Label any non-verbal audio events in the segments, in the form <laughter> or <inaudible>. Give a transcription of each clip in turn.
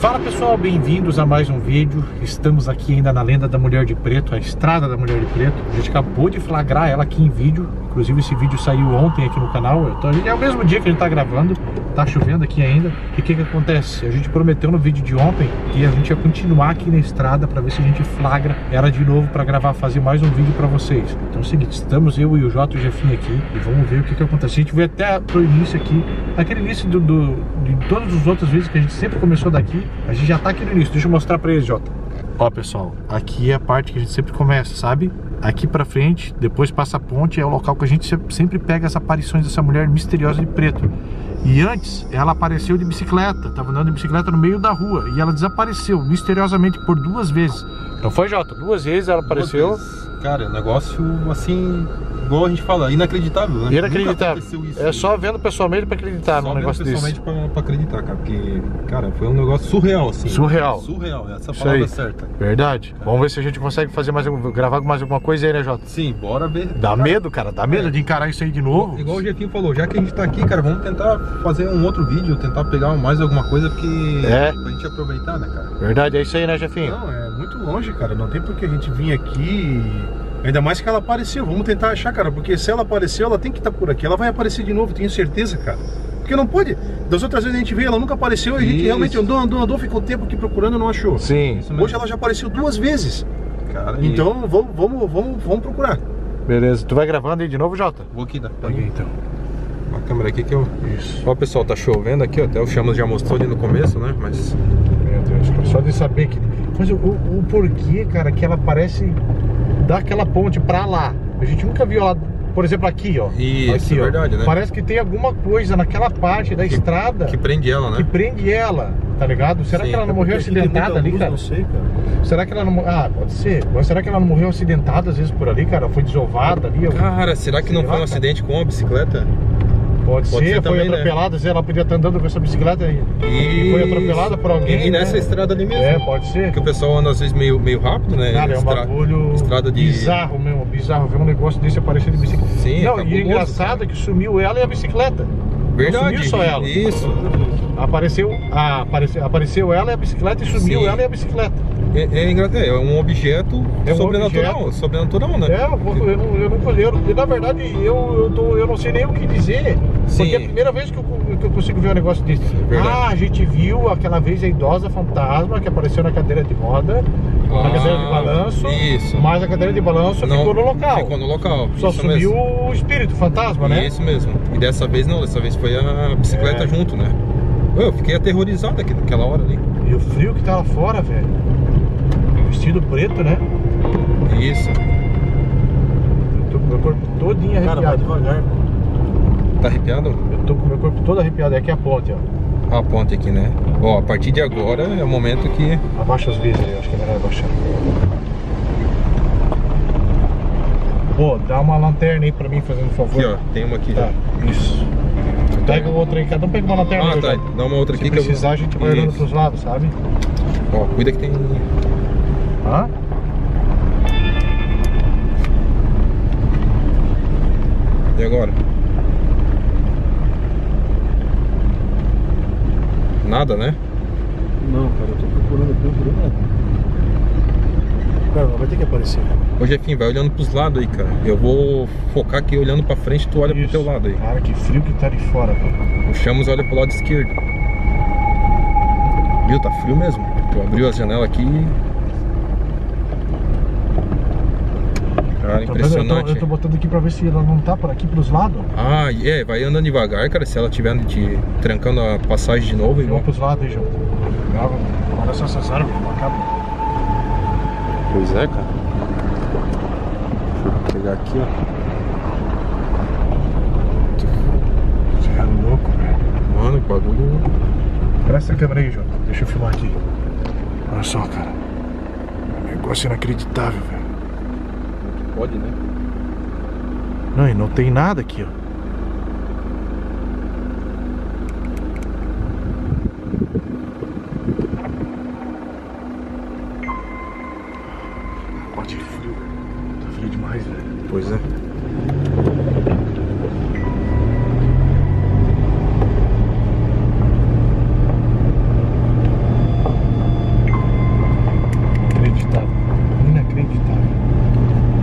Fala pessoal, bem-vindos a mais um vídeo. Estamos aqui ainda na Lenda da Mulher de Preto A Estrada da Mulher de Preto. A gente acabou de flagrar ela aqui em vídeo. Inclusive esse vídeo saiu ontem aqui no canal. É o mesmo dia que a gente tá gravando. Tá chovendo aqui ainda. E o que que acontece? A gente prometeu no vídeo de ontem Que a gente ia continuar aqui na estrada Pra ver se a gente flagra ela de novo Pra gravar, fazer mais um vídeo pra vocês. Então é o seguinte, estamos eu e o Jota e o Jefinho aqui E vamos ver o que que acontece. A gente veio até pro início aqui Aquele início do, do, de todos os outros vídeos que a gente sempre começou daqui a gente já tá aqui no início, deixa eu mostrar pra eles, Jota. Ó pessoal, aqui é a parte que a gente sempre começa, sabe? Aqui pra frente, depois passa a ponte É o local que a gente sempre pega as aparições dessa mulher misteriosa de preto E antes, ela apareceu de bicicleta Tava andando de bicicleta no meio da rua E ela desapareceu, misteriosamente, por duas vezes. Não foi, Jota? Duas vezes ela apareceu. Cara, é negócio assim igual a gente fala, inacreditável, né? Inacreditável. É só vendo pessoalmente pra acreditar num negócio desse. pessoalmente pra, pra, acreditar, cara. Porque, cara, foi um negócio surreal, assim. Surreal. Surreal, essa Isso palavra aí. certa. Verdade. Cara. Vamos ver se a gente consegue fazer mais gravar mais alguma coisa aí, né, Jota? Sim, bora ver. Dá cara. medo, cara. Dá medo é. de encarar isso aí de novo. Igual o Jefinho falou, já que a gente tá aqui, cara, vamos tentar fazer um outro vídeo, tentar pegar mais alguma coisa, porque. É. Pra gente aproveitar, né, cara? Verdade, é isso aí, né, Jefinho? Não, é muito longe, cara. Não tem por que a gente vir aqui. Ainda mais que ela apareceu. Vamos tentar achar, cara. Porque se ela apareceu, ela tem que estar tá por aqui. Ela vai aparecer de novo, tenho certeza, cara. Porque não pode. Das outras vezes a gente veio, ela nunca apareceu. E a gente Isso. realmente andou, andou, andou, ficou tempo aqui procurando e não achou. Sim. Hoje ela já apareceu duas vezes. Cara, então vamos, vamos, vamos, vamos procurar. Beleza. Tu vai gravando aí de novo, Jota? Vou aqui, dá. Aqui, então. A câmera aqui que eu. Isso. Ó, pessoal, tá chovendo aqui, ó. Até o Chamas já mostrou ali no começo, né? Mas. Meu Deus. Só de saber que. Mas o, o, o porquê, cara, que ela parece daquela ponte pra lá. A gente nunca viu ela, por exemplo, aqui, ó. Isso, aqui, é verdade, ó. né? Parece que tem alguma coisa naquela parte da que, estrada que prende ela, né? Que prende ela, tá ligado? Será Sim, que ela não morreu acidentada ali, cara? Não sei, cara. Será que ela não. Ah, pode ser. Mas será que ela não morreu acidentada às vezes por ali, cara? Foi desovada ali? Cara, será que não foi um acidente com a bicicleta? Pode, Pode ser, ser, foi também, atropelada, né? ela podia estar andando com essa bicicleta e, e foi atropelada por alguém. E nessa né? estrada ali mesmo. É, pode ser. Que o pessoal anda às vezes meio, meio rápido, né? Cara, é um Estra... bagulho estrada de... bizarro mesmo, bizarro ver um negócio desse aparecer de bicicleta. Sim, Não, e é engraçado que sumiu ela e a bicicleta. Verdade. Não sumiu só ela. Isso. Apareceu, ah, apareceu, apareceu ela e a bicicleta e sumiu Sim. ela e a bicicleta. É, é, é um objeto é um sobrenatural, objeto. sobrenatural, né? É, eu, eu, não, eu não colheram. Na verdade, eu, eu, tô, eu não sei nem o que dizer. Sim. Porque é a primeira vez que eu, que eu consigo ver um negócio desse. Verdade. Ah, a gente viu aquela vez a idosa fantasma que apareceu na cadeira de roda, ah, na cadeira de balanço. Isso. Mas a cadeira de balanço não, ficou no local. Ficou no local. Só sumiu mesmo. o espírito fantasma, né? Isso mesmo. E dessa vez não, dessa vez foi a bicicleta é. junto, né? Eu fiquei aterrorizado aqui naquela hora ali. E o frio que tava fora, velho vestido preto, né? Isso. Eu tô com meu corpo todinho arrepiado. Cara, vai devagar. Tá arrepiado? Eu tô com meu corpo todo arrepiado. É aqui a ponte, ó. A ponte aqui, né? Ó, a partir de agora é o momento que... Abaixa os vidros aí, acho que é melhor abaixar. Pô, dá uma lanterna aí pra mim, fazendo um favor. Aqui, ó. Tem uma aqui tá. já. Isso. Pega outra aí, cada um pega uma lanterna. Ah, tá. Dá uma outra Se aqui precisar, que eu... precisar, a gente vai olhando pros lados, sabe? Ó, cuida que tem Hã? E agora? Nada, né? Não, cara, eu tô procurando aqui, não procurando nada. Cara, vai ter que aparecer. Ô Jefinho, vai olhando pros lados aí, cara. Eu vou focar aqui olhando pra frente, tu olha Isso. pro teu lado aí. Cara, que frio que tá de fora, cara. O Chamos olha pro lado esquerdo. Viu? Tá frio mesmo. Tu abriu a janela aqui Cara, impressionante. Eu tô, eu tô, botando aqui pra ver se ela não tá por aqui pros lados. Ah, é, vai andando devagar, cara. Se ela estiver te trancando a passagem de novo. Vamos pros lados aí, João. Olha só essas árvores. Pois é, cara. Deixa eu pegar aqui, ó. Você é louco, velho. Mano, que bagulho. Presta a câmera aí, João. Deixa eu filmar aqui. Olha só, cara. negócio inacreditável, velho pode, né? Não, e não tem nada aqui, ó.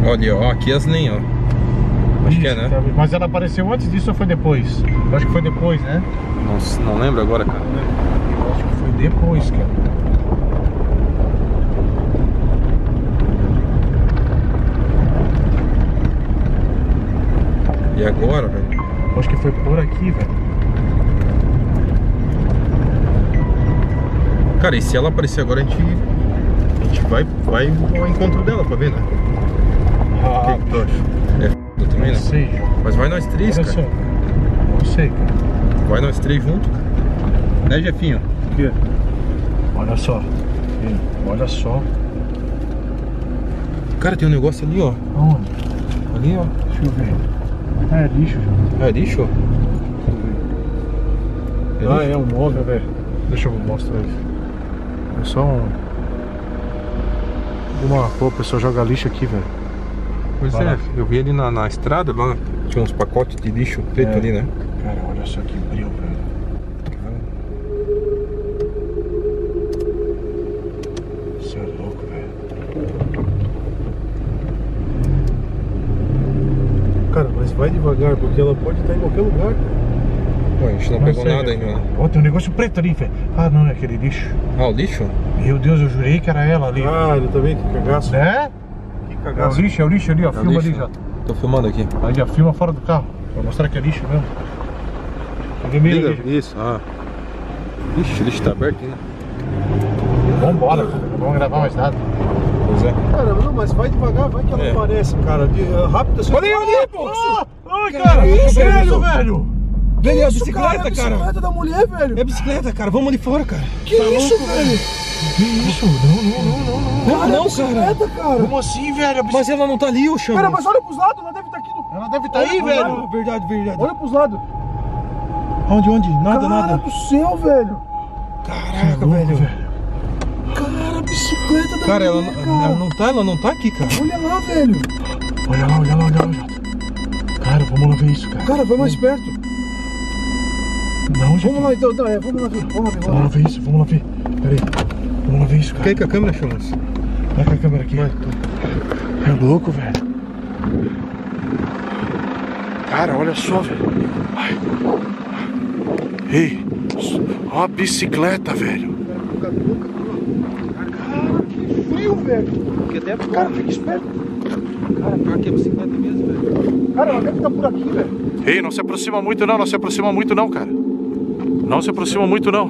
Olha, ó, aqui as linhas, ó. Acho que é, né? Tá, Mas ela apareceu antes disso ou foi depois? Eu acho que foi depois, né? Não, não lembro agora, cara. Eu acho que foi depois, cara. E agora, velho? Eu acho que foi por aqui, velho. Cara, e se ela aparecer agora, a gente, a gente vai, vai ao encontro dela pra ver, né? O que, que tu acha? É f também, né? sei. Mas vai nós três, Olha cara. só. Não sei, cara. Vai nós três juntos, cara. Né, Jefinho? Olha só. Olha só. Cara, tem um negócio ali, ó. Aonde? Ali, ó. Deixa eu ver. Ah, é lixo, João. É lixo? É Ah, lixo? é um móvel, velho. Deixa eu mostrar isso. É só um. Uma. Pô, o pessoal joga lixo aqui, velho. Pois Vai lá. é, eu vi ali na, na estrada, lá tinha uns pacotes de lixo preto É. ali, né? Cara, olha só que brilho, velho. Você é louco, velho. Cara, mas vai devagar, porque ela pode estar em qualquer lugar, cara. Pô, a gente não, Não pegou sei, nada ainda. Ó, tem um negócio preto ali, velho. Ah, não, é aquele lixo. Ah, o lixo? Meu Deus, eu jurei que era ela ali. Ah, ele também, que cagaço. Né? É o lixo, é o lixo ali, ó. É o filma lixo. ali já. Tô filmando aqui. Aí, ó, filma fora do carro. Pra mostrar que é lixo mesmo. Ele mira ali. Isso, ah. Ixi, o lixo tá aberto ainda. Vambora, cara. Não vamos gravar mais nada. Pois é. Cara, não, mas vai devagar, vai que ela É. aparece, cara. De, uh, rápido assim. Olha aí, Ah, pô! pô! Ai, cara, que é isso, velho? Velho? Velho, é a bicicleta, cara, é a cara. bicicleta da mulher, velho. É bicicleta, cara. Vamos ali fora, cara. Que isso, velho? Que isso? Não, não, não, não, não. Como Cara, é não, bicicleta, cara. Como assim, velho? A bici- Mas ela não tá ali, ô chão. Pera, mas olha pros lados, ela deve estar aqui. No... Ela deve estar aí, Olha, velho. Verdade, verdade. Olha pros lados. Onde, onde? Nada, cara nada. do céu, velho. Caraca, Louco, velho. Cara, a bicicleta da Cara, ela, mulher, não- cara. ela não tá, ela não tá aqui, cara. Olha lá, velho. Olha lá, olha lá, olha lá. Cara, vamos lá ver isso, cara. Cara, vai mais perto. Não, gente. Vamos lá então, não, é, vamos lá ver. Vamos lá ver. Vamos Vamos lá ver isso, vamos lá ver. Pera aí. Vamos lá ver isso, cara. ir com a câmera, Chamas? Vai com a câmera aqui. Vai. É louco, velho. Cara, olha só, velho. Ei, ó a bicicleta, velho. Cara, que frio, velho. Porque até Cara, fica esperto. Cara, pior que é bicicleta mesmo, velho. Cara, ela deve estar por aqui, velho. Ei, não se aproxima muito não, não se aproxima muito não, cara. Não se aproxima muito não.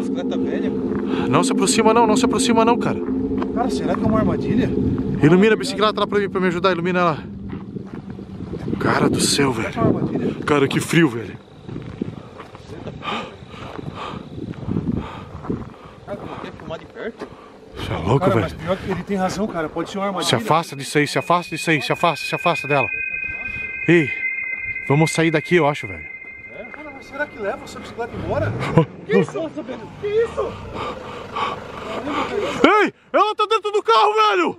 Não se aproxima não, não se aproxima não, cara. Cara, será que é uma armadilha? Ilumina a bicicleta lá pra mim, pra me ajudar, ilumina ela. Cara do céu, É velho. armadilha? Cara, que frio, velho. Cara, filmar de perto? Você é louco, Cara, velho. mas pior que ele tem razão, cara. Pode ser uma armadilha. Se afasta disso aí, se afasta disso aí, se afasta, se afasta dela. Ei, vamos sair daqui, eu acho, velho. Será que leva essa bicicleta embora? <laughs> Que isso? Nossa, velho. Que isso? Ei, ela tá dentro do carro, velho!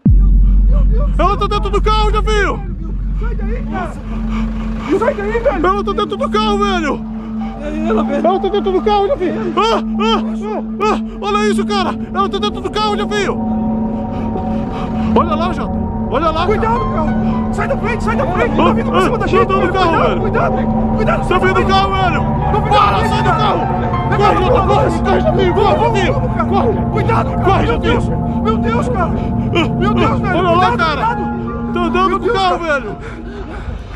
Ela tá dentro do carro, já viu? Sai daí, cara. Sai daí, velho. Ela tá dentro do carro, velho! Ela, velho. Ela tá dentro do carro, já viu? Ah, ah, ah, ah, olha isso, cara! Ela tá dentro do carro, já viu? Olha lá, Jota! Olha lá! Cuidado, cara. Sai da frente, sai da frente. Tá vindo pra cima da Ah, gente. Cuidado. Cuidado, cuidado. Tá vindo do carro, velho! Para, sai do carro! Corre, Jota, corre, corre, Jotinho, corre! Corre! Cuidado, cara. Corre, Meu. Deus. Meu Deus, cara. Meu Deus, velho. Olha lá, cara! Tá andando do Deus, carro, velho!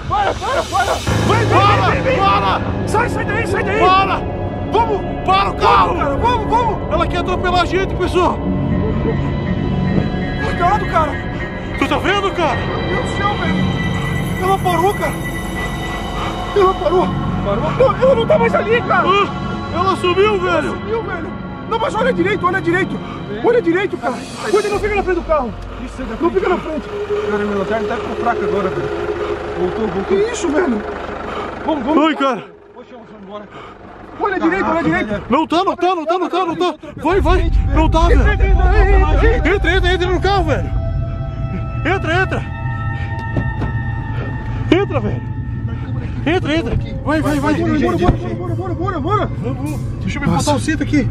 Para, para, para. Vai, Para, vem, para! Sai, sai daí, sai daí. Para! Vamos. Para o Vamos, carro! cara. Vamos, vamos. Ela quer atropelar a gente, pessoal! Cuidado, cara. Tu tá vendo, cara? Meu Deus do céu, velho. Ela parou, cara. Ela parou. Não, ela não tá mais ali, cara. Ah, ela sumiu, velho! Sumiu, velho. Não, mas olha direito, olha direito. Olha direito, cara. Cuida, não fica na frente do carro. Não fica na frente. Cara, meu lanterna tá ficou fraca agora, velho. Voltou, Que voltou. isso, velho? Vamos, vamos. Ai, cara! Poxa, vamos embora. Olha direito, olha direito. Não tá, não tá, não tá, não tá, não tá! Vai, vai! Não tá, velho! Entra, entra, entra no carro, velho! Entra, entra! Entra, velho! Entra, entra! Vai, vai, vai! Bora, bora, bora, bora, bora, bora. Deixa eu me botar o cinto aqui!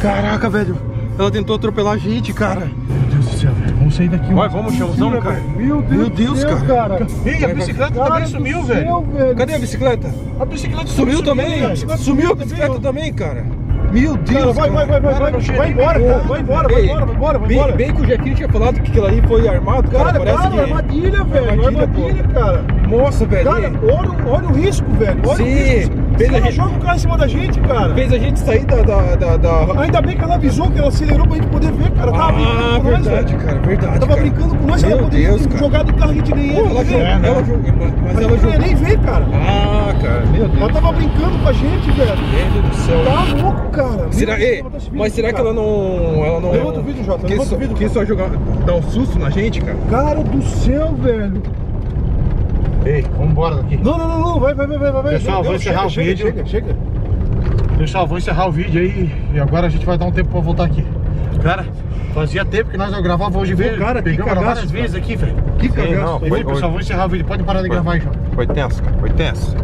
Caraca, velho. Ela tentou atropelar a gente, cara. Meu Deus do céu, velho! vamos sair daqui. Vai, vamos, chamamos, cara. Meu Deus, Meu Deus, céu, cara. Ei, a bicicleta Cara também sumiu, céu, velho. velho. Cadê a bicicleta? A bicicleta Sumiu também. Sumiu a bicicleta também, cara. Meu Cara, Deus, vai, vai, vai, vai, Cara, vai, vai embora, cara, vai embora, vai embora, vai embora, vai bem, embora. bem que o Jefinho tinha falado que aquilo ali foi armado, cara. Cara, parece cara, que... armadilha, velho, Armadilha, armadilha, pô. cara. Nossa, velho. Cara, olha, o- olha o risco, velho. Olha Sim, o risco. Fez Ela a gente- joga o carro em cima da gente, cara. Fez a gente sair da... da, da, da- Ainda bem que ela avisou, que ela acelerou pra gente poder ver, cara. Tava brincando Ah, com nós, verdade, velho. cara, verdade, Tava cara. brincando com nós, Meu ela poderia Deus, ter jogado o carro e a gente nem ia ela ver. jogou, né? ela jogou, mas Mas ela jogou... nem ver, cara. Ah, cara, meu Deus. Ela tava brincando com a gente, velho. Meu Deus do céu. Tá louco, cara. Será, ei, vídeo, mas será que cara. ela não. Ela não. Levanta o vídeo, Jota, levanta o vídeo, quis só jogar, dar um susto na gente, cara? Cara do céu, velho. Ei, vamos embora daqui. Não, não, não, não. Vai, vai, vai, vai, vai. Pessoal, Deu, vou encerrar chega, o vídeo. Chega, chega, chega. Pessoal, vou encerrar o vídeo aí e agora a gente vai dar um tempo pra voltar aqui. Cara, fazia tempo que nós não gravava hoje mesmo. cara, Pegamos cagaço, várias cara. vezes aqui, velho. Que Sim, cagaço. não, Aí, foi- pessoal, vou encerrar o vídeo. Pode parar de gravar aí, João. Foi tenso, cara, foi tenso.